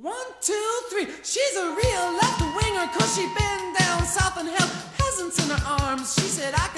One, two, three. She's a real left winger, cause she been down south and held peasants in her arms. She said, I could